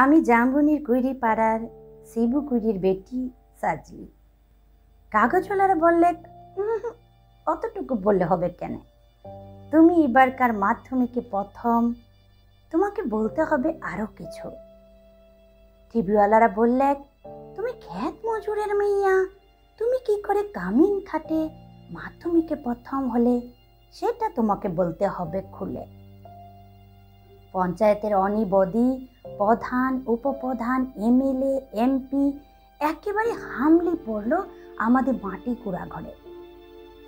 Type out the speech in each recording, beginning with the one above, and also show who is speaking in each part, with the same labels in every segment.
Speaker 1: আমি জামবনির কুইরি পাড়ার শিবু কুইরির বেটি সাজলি। কাগজওয়ালারা বললে "উম, অতটুকু বললে হবে কেন? তুমি এবারকার মাধ্যমিকে প্রথম তোমাকে বলতে হবে আরও কিছু। টিভিওয়ালারা বললে তুমি খ্যাত মজুরের মেয়া তুমি কি করে কামিন খাটে মাধ্যমিকে প্রথম হলে সেটা তোমাকে বলতে হবে খুলে? পঞ্চায়েতের অনিবদি প্রধান, উপপ্রধান, এমএলএ, এমপি একেবারে হামলি পড়ল আমাদের মাটি কুড়া ঘরে।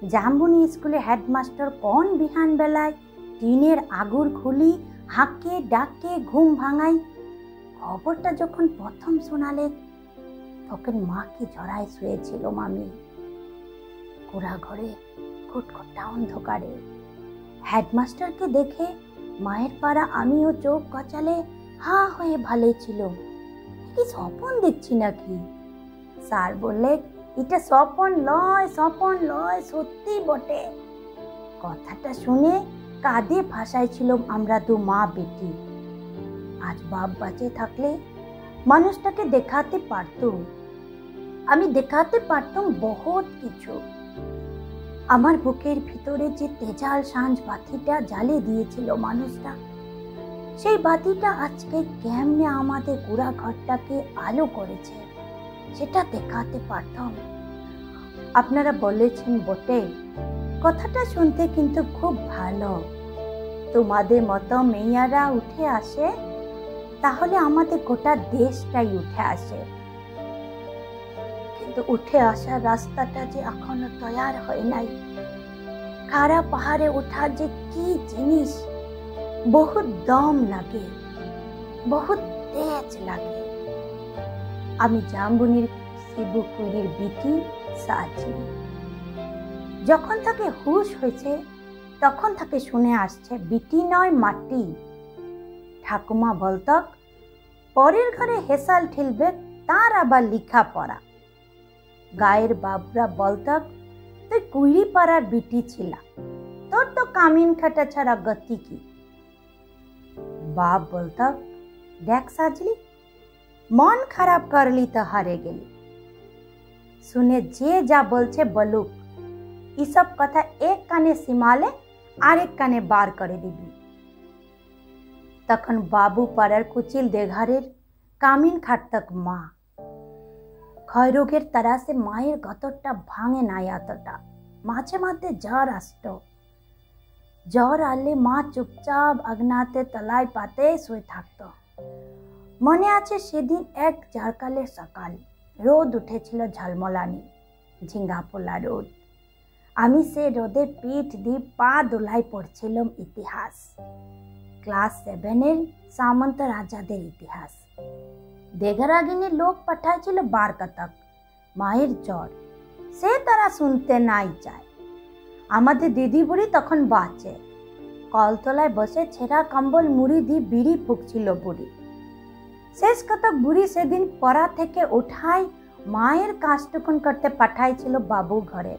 Speaker 1: জাম্বুনি স্কুলে হেডমাস্টার কোন বিহান বেলায় টিনের আগুর খুলি হাঁকে ডাকে ঘুম ভাঙাই খবরটা যখন প্রথম শোনালে তখন মাকে জড়ায় শুয়েছিল মামি। কুড়া ঘরে খুটখুটটা অন্ধকারে। হেডমাস্টারকে দেখে মায়ের পাড়া আমিও চোখ কচালে হা হয়ে ভালো ছিল। কি স্বপন দেখছি নাকি? স্যার বললে, এটা স্বপন লয় স্বপন লয় সত্যি বটে। কথাটা শুনে কাঁদে ভাসাইছিল আমরা দু মা বেটি। আজ বাপ বাঁচে থাকলে মানুষটাকে দেখাতে পারতুম আমি দেখাতে পারতাম বহুত কিছু। আমার বুকের ভিতরে যে তেজাল সাঁঝ বাতিটা জ্বালিয়ে দিয়েছিল মানুষটা সেই বাতিটা আজকে কেমনে আমাদের গুড়া ঘরটাকে আলো করেছে, সেটা দেখাতে পারতাম। আপনারা বলেছেন বটে কথাটা শুনতে কিন্তু খুব ভালো। তোমাদের মতো মেয়েরা উঠে আসে, তাহলে আমাদের গোটা দেশটাই উঠে আসে। কিন্তু উঠে আসার রাস্তাটা যে এখনও তৈয়ার হয় নাই খাড়া পাহাড়ে ওঠা যে কি জিনিস বহুত দম লাগে, বহুত তেজ লাগে। আমি জাম্বুনির শিবুকুড়ির বিটি সাজি। যখন তাকে হুশ হয়েছে, তখন তাকে শুনে আসছে, বিটি নয়, মাটি। ঠাকুমা বলতক, পরের ঘরে হেসাল ঠেলবে, তার আবার লিখা পড়া গায়ের বাবুরা বলতক, তুই কুড়ি পাড়ার বিটি ছিলা। তোর তো কামিন খাটা ছাড়া গতি কি? বাপ বলতক দেখ সাজলি মন খারাপ করলি তো হারে গেলি শুনে যে যা বলছে বলুক এসব কথা এক কানে সিমালে আরেক কানে বার করে দিবি তখন বাবু পাড়ার কুচিল দেঘারের কামিন খাটতক মা ক্ষয়রোগের তারাসে মায়ের গতরটা ভাঙে নাই এতটা মাঝে মাঝে জ্বর আসত জ্বর আনলে মা চুপচাপ আগনাতে তলায় পাতে শুয়ে থাকত। মনে আছে সেদিন এক ঝাড়কালের সকাল। রোদ উঠেছিল ঝলমলানি ঝিঙ্গাপোলা রোদ। আমি সে রোদে পিঠ দিয়ে পা দোলাই পড়ছিলাম ইতিহাস। ক্লাস সেভেনের সামন্ত রাজাদের ইতিহাস। দেঘরাগিনী লোক পাঠাইছিল বার কতক, মায়ের জ্বর। সে তারা শুনতে নাই চায়। আমাদের দিদি বুড়ি তখন বাঁচে। কলতলায় বসে ছেঁড়া কম্বল, মুড়ি দিয়ে বিড়ি ফুকছিল বুড়ি। শেষ কথা বুড়ি সেদিন পড়া থেকে উঠাই মায়ের কাজটুকুন করতে পাঠাইছিল বাবু ঘরে।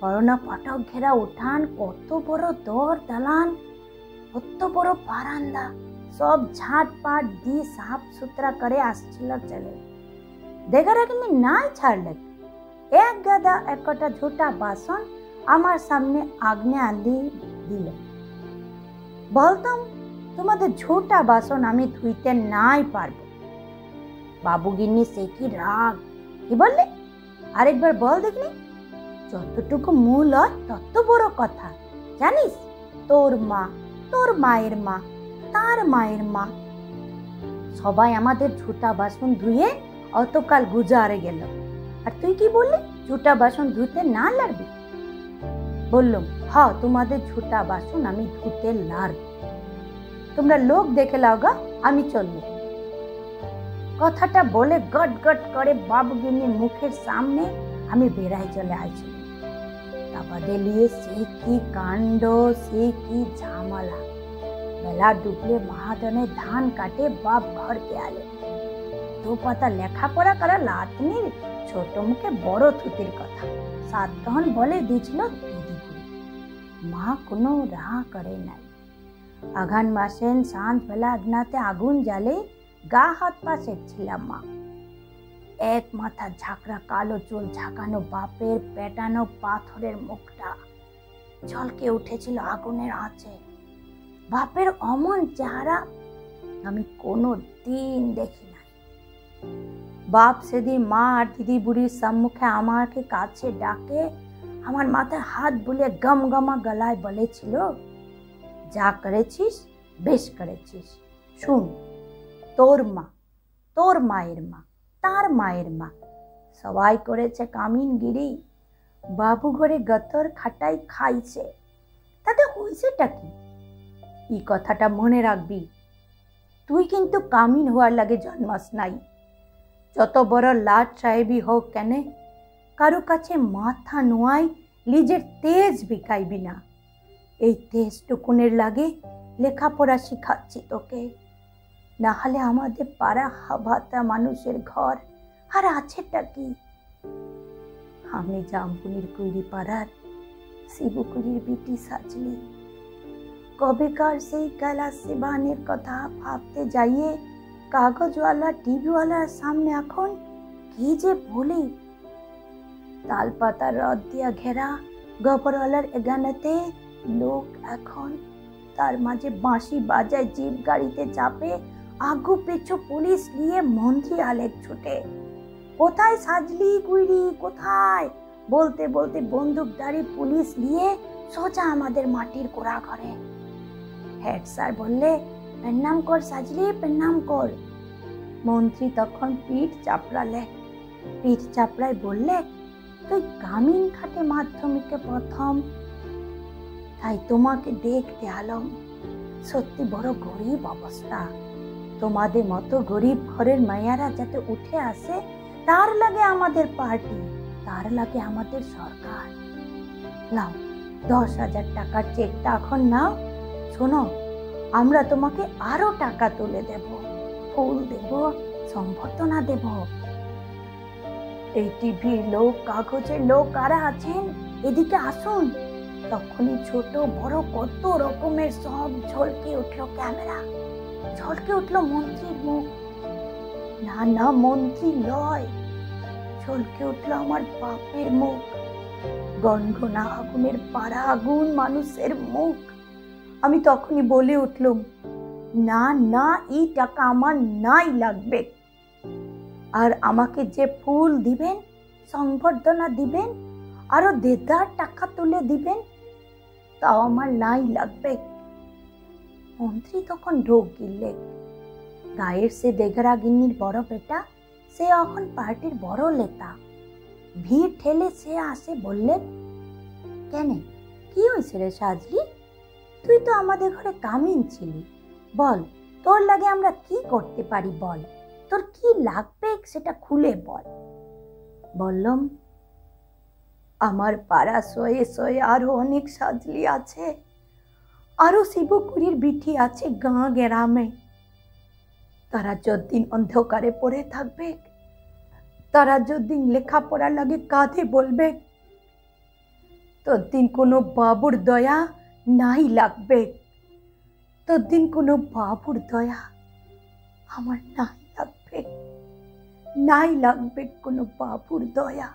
Speaker 1: করোনা ফটক ঘেরা উঠান, কত বড় দর দালান, কত বড় বারান্দা, সব ঝাঁট পাট দিয়ে সাফ সুতরা করে আসছিল চলে দেখার কিন্তু নাই ছাড়লে এক গাদা একটা ঝোটা বাসন আমার সামনে আগ্নে আন্দি দিল। বলতাম, তোমাদের ঝোটা বাসন আমি ধুইতে নাই পারব। বাবু গিন্নি, সে কি রাগ? কি বললে? আরেকবার বল দেখলি যতটুকু মূল হয় তত বড় কথা। জানিস, তোর মা, তোর মায়ের মা, তার মায়ের মা। সবাই আমাদের ঝুটা বাসন ধুয়ে অতকাল গুজারে গেল। আর তুই কি বললি? ঝুটা বাসন ধুতে না লাগবি বললাম হ তোমাদের ঝুটা বাসন আমি ধুতে লারব তোমরা লোক দেখে লাও গা, আমি চলবো। কথাটা বলে গট গট করে বাবুগিনীর মুখের সামনে আমি বেড়াই চলে আইছি তা বদলিয়ে সে কি কাণ্ড, সে কি ঝামেলা। বেলা ডুবলে মহাজনে ধান কাটে বাপ ঘরকে আলে। দু পাতা লেখাপড়া করা লাতনির ছোট মুখে বড় থুতির কথা। সাতগহন বলে দিয়েছিল দিদি মা কোনো রাহ করে নাই। আঘান মাসেন বেলা আগনাতে আগুন জ্বালে গা হাত পা সেকছিলাম মা। এক মাথা ঝাঁকড়া কালো চুল ঝাঁকানো বাপের পেটানো পাথরের মুখটা ঝলকে উঠেছিল আগুনের আঁচে। বাপের অমন চেহারা আমি কোনো দিন দেখি নাই। বাপ সেদিন মা আর দিদি বুড়ির সম্মুখে আমাকে কাছে ডাকে, আমার মাথায় হাত বুলিয়ে গম গমা গলায় বলেছিল, যা করেছিস, বেশ করেছিস। শুন, তোর মা, তোর মায়ের মা, তার মায়ের মা, সবাই করেছে কামিনগিরি। বাবু ঘরে গতর খাটাই খাইছে। তাতে হয়েছেটা কি? এই কথাটা মনে রাখবি। তুই কিন্তু কামিন হওয়ার লাগে জন্মাস নাই। যত বড় লাট সাহেবই হোক কেন, কারও কাছে মাথা নোয়াই নিজের তেজ বিকাইবি না। এই তেজটুকুনের লাগে লেখাপড়া শিখাচ্ছি তোকে। না হলে আমাদের পাড়া হাভাতা মানুষের ঘর, আর আছেটা কি? আমি জামপুনির কুইরি পাড়ার শিবকুড়ির বিটি সাজলি। কবেকার সেই কালা সেবানের কথা ভাবতে যাইয়ে কাগজওয়ালা, টিভিওয়ালার সামনে এখন কি যে বলি। তাল পাতার রদ দিয়া ঘেরা গবরওয়ালার এগানাতে লোক এখন। তার মাঝে বাঁশি বাজায় জিপ গাড়িতে চাপে, আগু পেছু পুলিশ নিয়ে মন্ত্রী আলেক ছুটে। কোথায় সাজলি গুইরি, কোথায়? বলতে বলতে বন্দুকধারী পুলিশ নিয়ে সোজা আমাদের মাটির কোড়া ঘরে হেড স্যার বললে প্রণাম কর সাজলি প্রণাম কর মন্ত্রী তখন পিঠ চাপড়ালে পিঠ চাপড়ায় বললে তুই গ্রামীণ খাটে মাধ্যমিকে প্রথম তাই তোমাকে দেখতে আলম সত্যি বড় গরিব অবস্থা তোমাদের মতো গরিব ঘরের মায়ারা যাতে উঠে আসে তার লাগে আমাদের পার্টি তার লাগে আমাদের সরকার লাও দশ হাজার টাকার চেকটা এখন নাও শোনো আমরা তোমাকে আরও টাকা তুলে দেব, ফুল দেব, সম্বর্ধনা দেব। এই টিভির লোক, কাগজের লোক কারা আছেন? এদিকে আসুন। তখনই ছোট, বড় কত রকমের সব ঝলকে উঠল ক্যামেরা। ঝলকে উঠল মন্ত্রীর মুখ। না না মন্ত্রী লয়। ঝলকে উঠল আমার বাপের মুখ। গনগনা আগুনের পাড়া আগুন মানুষের মুখ। আমি তখনই বলে উঠলুম, না না, এই টাকা আমার নাই লাগবে। আর আমাকে যে ফুল দিবেন, সংবর্ধনা দিবেন, আরও দেদার টাকা তুলে দিবেন, তাও আমার নাই লাগবে। মন্ত্রী তখন ঢোক গিললে। গায়ের সে দেগরা গিন্নির বড় বেটা, সে এখন পার্টির বড় নেতা ভিড় ঠেলে সে আসে বললেন, কেন, কি হয়েছে রে সাজলি? তুই তো আমাদের ঘরে কামিন ছিলি। বল, তোর লাগে আমরা কি করতে পারি বল? তোর কি লাগবে সেটা খুলে বল। বললাম, আমার পাড়া শয়ে শয়ে আরও অনেক সাজলি আছে। আরও শিবকুড়ির বিঠি আছে গাঁ গ্রামে। তারা যদিন অন্ধকারে পড়ে থাকবে, তারা যদিন লেখাপড়া লাগে কাঁধে বলবে তদ্দিন কোনো বাবুর দয়া নাই লাগবে। তদ্দিন কোনো বাবুর দয়া আমার নাই লাগবে। নাই লাগবে কোনো বাবুর দয়া।